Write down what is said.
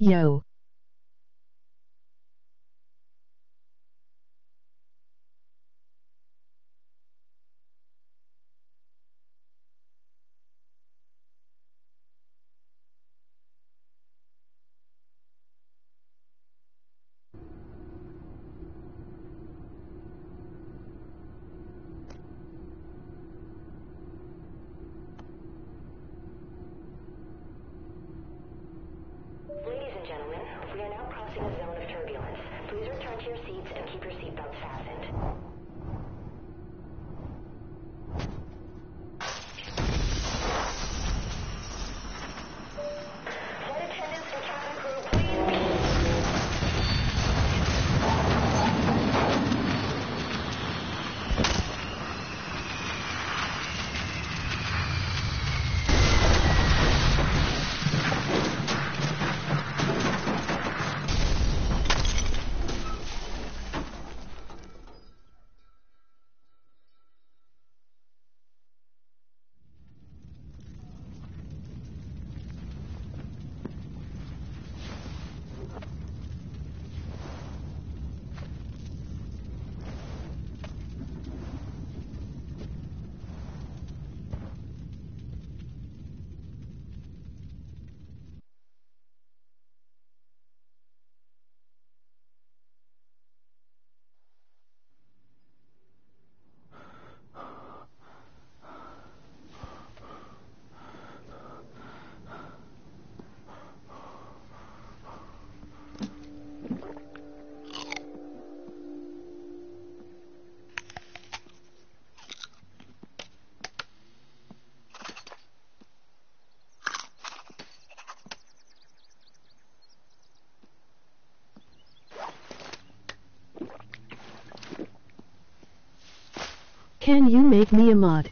Yo. Can you make me a mod?